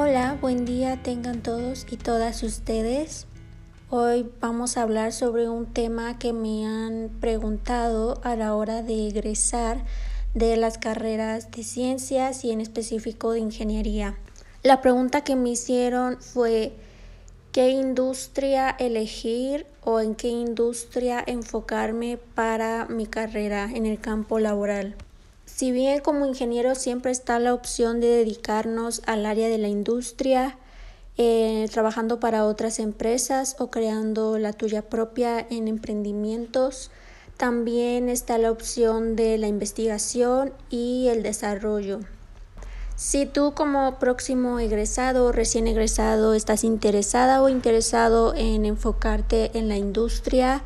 Hola, buen día tengan todos y todas ustedes. Hoy vamos a hablar sobre un tema que me han preguntado a la hora de egresar de las carreras de ciencias y en específico de ingeniería. La pregunta que me hicieron fue qué industria elegir o en qué industria enfocarme para mi carrera en el campo laboral. Si bien como ingeniero siempre está la opción de dedicarnos al área de la industria, eh, trabajando para otras empresas o creando la tuya propia en emprendimientos, también está la opción de la investigación y el desarrollo. Si tú como próximo egresado o recién egresado estás interesada o interesado en enfocarte en la industria,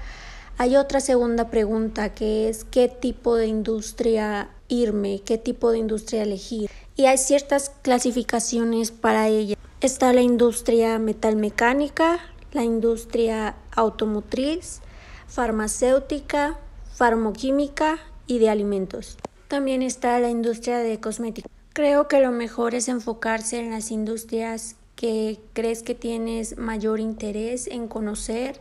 hay otra segunda pregunta que es ¿qué tipo de industria irme, qué tipo de industria elegir. Y hay ciertas clasificaciones para ella. Está la industria metalmecánica, la industria automotriz, farmacéutica, farmoquímica y de alimentos. También está la industria de cosméticos. Creo que lo mejor es enfocarse en las industrias que crees que tienes mayor interés en conocer,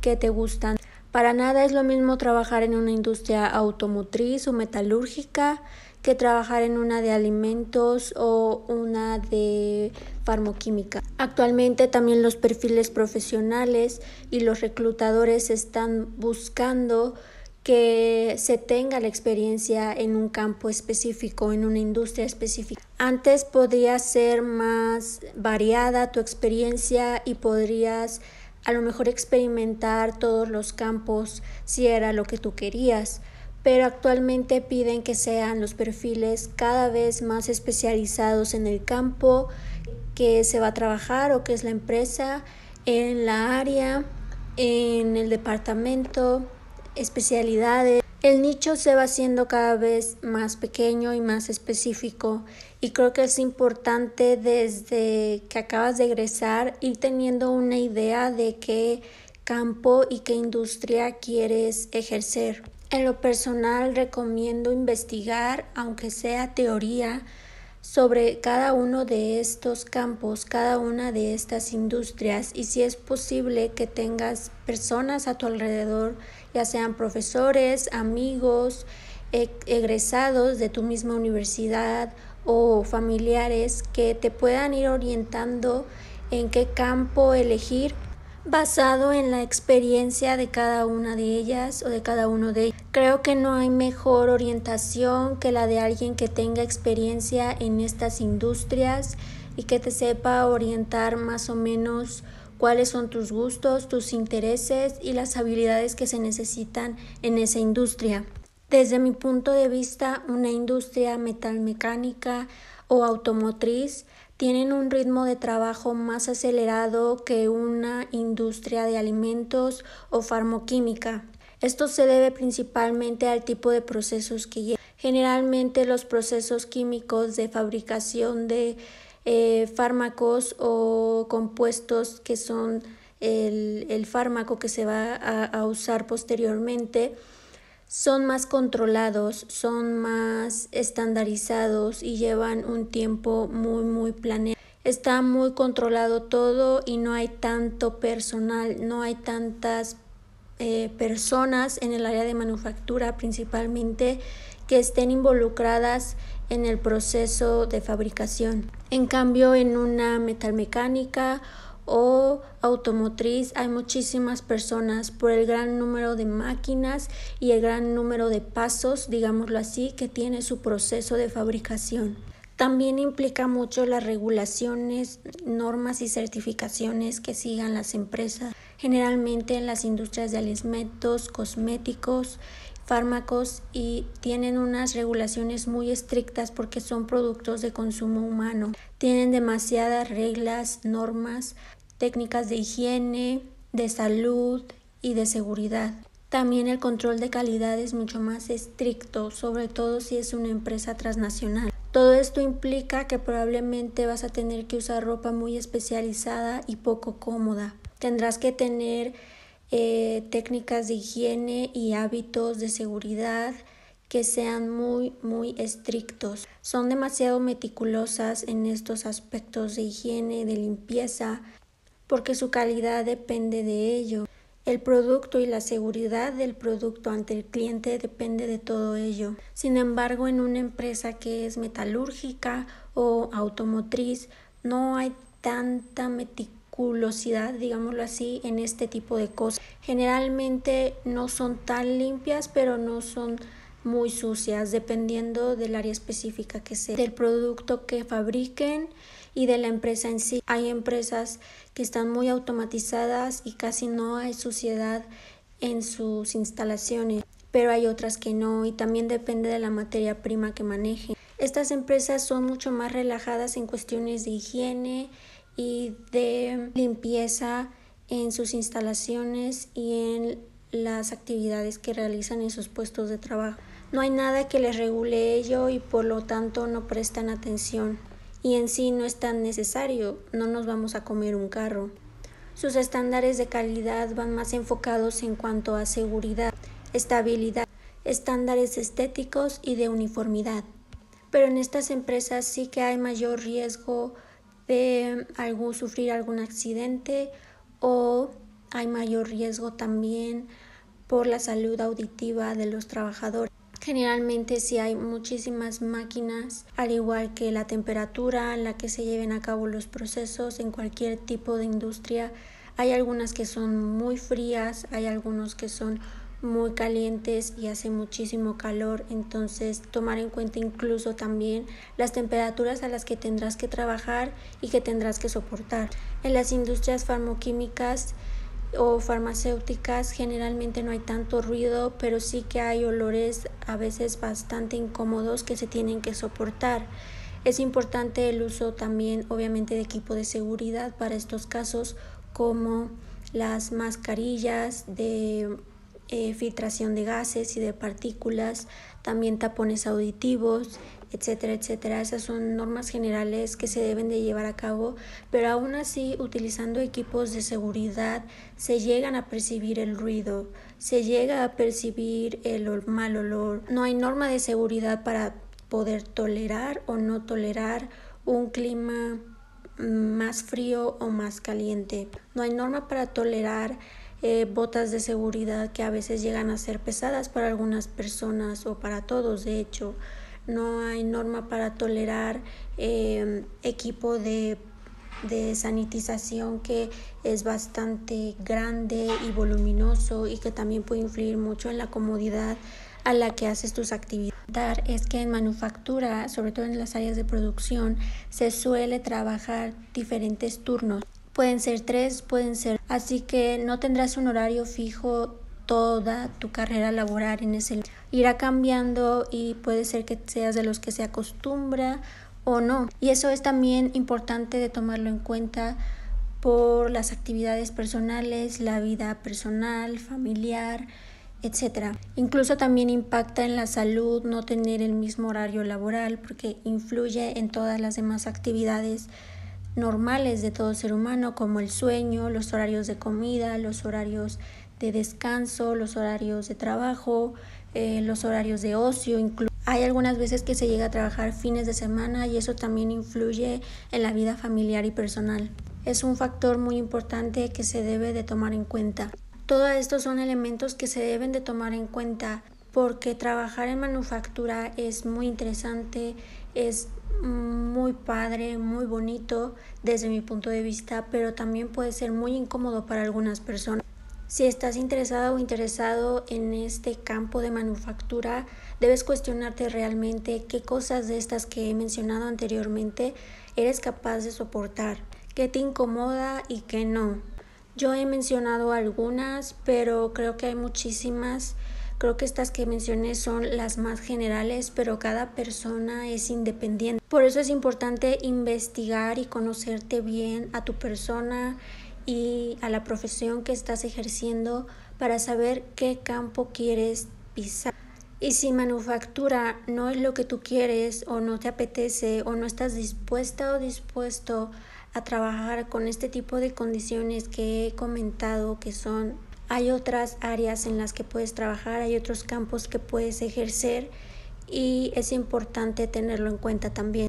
que te gustan. Para nada es lo mismo trabajar en una industria automotriz o metalúrgica que trabajar en una de alimentos o una de farmoquímica. Actualmente también los perfiles profesionales y los reclutadores están buscando que se tenga la experiencia en un campo específico, en una industria específica. Antes podría ser más variada tu experiencia y podrías a lo mejor experimentar todos los campos si era lo que tú querías, pero actualmente piden que sean los perfiles cada vez más especializados en el campo que se va a trabajar o que es la empresa, en la área, en el departamento, especialidades. El nicho se va haciendo cada vez más pequeño y más específico y creo que es importante desde que acabas de egresar ir teniendo una idea de qué campo y qué industria quieres ejercer. En lo personal recomiendo investigar, aunque sea teoría, sobre cada uno de estos campos, cada una de estas industrias y si es posible que tengas personas a tu alrededor, ya sean profesores, amigos, e-, egresados de tu misma universidad o familiares que te puedan ir orientando en qué campo elegir basado en la experiencia de cada una de ellas o de cada uno de ellos. Creo que no hay mejor orientación que la de alguien que tenga experiencia en estas industrias y que te sepa orientar más o menos cuáles son tus gustos, tus intereses y las habilidades que se necesitan en esa industria. Desde mi punto de vista, una industria metalmecánica o automotriz tienen un ritmo de trabajo más acelerado que una industria de alimentos o farmoquímica. Esto se debe principalmente al tipo de procesos que llevan. Generalmente los procesos químicos de fabricación de eh, fármacos o compuestos que son el, fármaco que se va a usar posteriormente son más controlados, son más estandarizados y llevan un tiempo muy muy planeado. Está muy controlado todo y no hay tanto personal, no hay tantas eh, personas en el área de manufactura principalmente que estén involucradas en el proceso de fabricación. En cambio, en una metalmecánica o automotriz hay muchísimas personas por el gran número de máquinas y el gran número de pasos, digámoslo así, que tiene su proceso de fabricación. También implica mucho las regulaciones, normas y certificaciones que sigan las empresas, generalmente en las industrias de alimentos, cosméticos, fármacos y tienen unas regulaciones muy estrictas porque son productos de consumo humano. Tienen demasiadas reglas, normas técnicas de higiene, de salud y de seguridad. También el control de calidad es mucho más estricto, sobre todo si es una empresa transnacional. Todo esto implica que probablemente vas a tener que usar ropa muy especializada y poco cómoda. Tendrás que tener eh, técnicas de higiene y hábitos de seguridad que sean muy, muy estrictos. Son demasiado meticulosas en estos aspectos de higiene, de limpieza, porque su calidad depende de ello. El producto y la seguridad del producto ante el cliente depende de todo ello. Sin embargo, en una empresa que es metalúrgica o automotriz, no hay tanta meticulosidad, digámoslo así, en este tipo de cosas. Generalmente no son tan limpias, pero no son muy sucias, dependiendo del área específica que sea, del producto que fabriquen y de la empresa en sí. Hay empresas que están muy automatizadas y casi no hay suciedad en sus instalaciones, pero hay otras que no y también depende de la materia prima que manejen. Estas empresas son mucho más relajadas en cuestiones de higiene y de limpieza en sus instalaciones y en las actividades que realizan en sus puestos de trabajo. No hay nada que les regule ello y por lo tanto no prestan atención. Y en sí no es tan necesario, no nos vamos a comer un carro. Sus estándares de calidad van más enfocados en cuanto a seguridad, estabilidad, estándares estéticos y de uniformidad pero en estas empresas sí que hay mayor riesgo de algún, sufrir algún accidente o hay mayor riesgo también por la salud auditiva de los trabajadores. Generalmente si hay muchísimas máquinas, al igual que la temperatura en la que se lleven a cabo los procesos en cualquier tipo de industria, hay algunas que son muy frías, hay algunos que son muy calientes y hace muchísimo calor, entonces tomar en cuenta incluso también las temperaturas a las que tendrás que trabajar y que tendrás que soportar. En las industrias farmoquímicas o farmacéuticas generalmente no hay tanto ruido, pero sí que hay olores a veces bastante incómodos que se tienen que soportar. Es importante el uso también obviamente de equipo de seguridad para estos casos como las mascarillas de eh, filtración de gases y de partículas, también tapones auditivos, etcétera, etcétera. Esas son normas generales que se deben de llevar a cabo, pero aún así, utilizando equipos de seguridad, se llegan a percibir el ruido, se llega a percibir el mal olor. No hay norma de seguridad para poder tolerar o no tolerar un clima más frío o más caliente. No hay norma para tolerar eh, botas de seguridad que a veces llegan a ser pesadas para algunas personas o para todos, de hecho. No hay norma para tolerar em, equipo de, de sanitización que es bastante grande y voluminoso y que también puede influir mucho en la comodidad a la que haces tus actividades. Es que en manufactura, sobre todo en las áreas de producción, se suele trabajar diferentes turnos. Pueden ser tres, pueden ser. Así que no tendrás un horario fijo toda tu carrera laboral en ese. Irá cambiando y puede ser que seas de los que se acostumbra o no. Y eso es también importante de tomarlo en cuenta por las actividades personales, la vida personal, familiar, etc. Incluso también impacta en la salud no tener el mismo horario laboral porque influye en todas las demás actividades normales de todo ser humano como el sueño, los horarios de comida, los horarios de descanso, los horarios de trabajo, eh, los horarios de ocio. Hay algunas veces que se llega a trabajar fines de semana y eso también influye en la vida familiar y personal. Es un factor muy importante que se debe de tomar en cuenta. Todos estos son elementos que se deben de tomar en cuenta porque trabajar en manufactura es muy interesante, es muy padre, muy bonito desde mi punto de vista, pero también puede ser muy incómodo para algunas personas. Si estás interesado o interesado en este campo de manufactura, debes cuestionarte realmente qué cosas de estas que he mencionado anteriormente eres capaz de soportar, qué te incomoda y qué no. Yo he mencionado algunas, pero creo que hay muchísimas Creo que estas que mencioné son las más generales, pero cada persona es independiente. Por eso es importante investigar y conocerte bien a tu persona y a la profesión que estás ejerciendo para saber qué campo quieres pisar. Y si manufactura no es lo que tú quieres o no te apetece o no estás dispuesta o dispuesto a trabajar con este tipo de condiciones que he comentado que son hay otras áreas en las que puedes trabajar, hay otros campos que puedes ejercer y es importante tenerlo en cuenta también.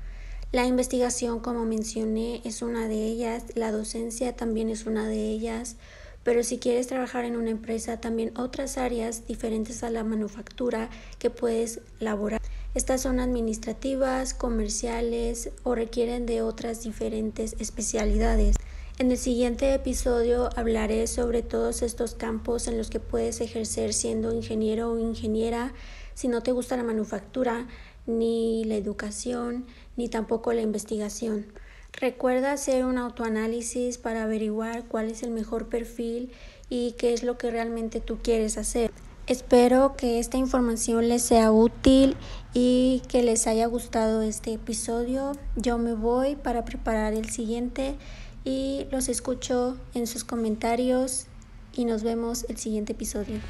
La investigación, como mencioné, es una de ellas, la docencia también es una de ellas, pero si quieres trabajar en una empresa, también otras áreas diferentes a la manufactura que puedes laborar. Estas son administrativas, comerciales o requieren de otras diferentes especialidades. En el siguiente episodio hablaré sobre todos estos campos en los que puedes ejercer siendo ingeniero o ingeniera si no te gusta la manufactura, ni la educación, ni tampoco la investigación. Recuerda hacer un autoanálisis para averiguar cuál es el mejor perfil y qué es lo que realmente tú quieres hacer. Espero que esta información les sea útil y que les haya gustado este episodio. Yo me voy para preparar el siguiente y los escucho en sus comentarios y nos vemos el siguiente episodio.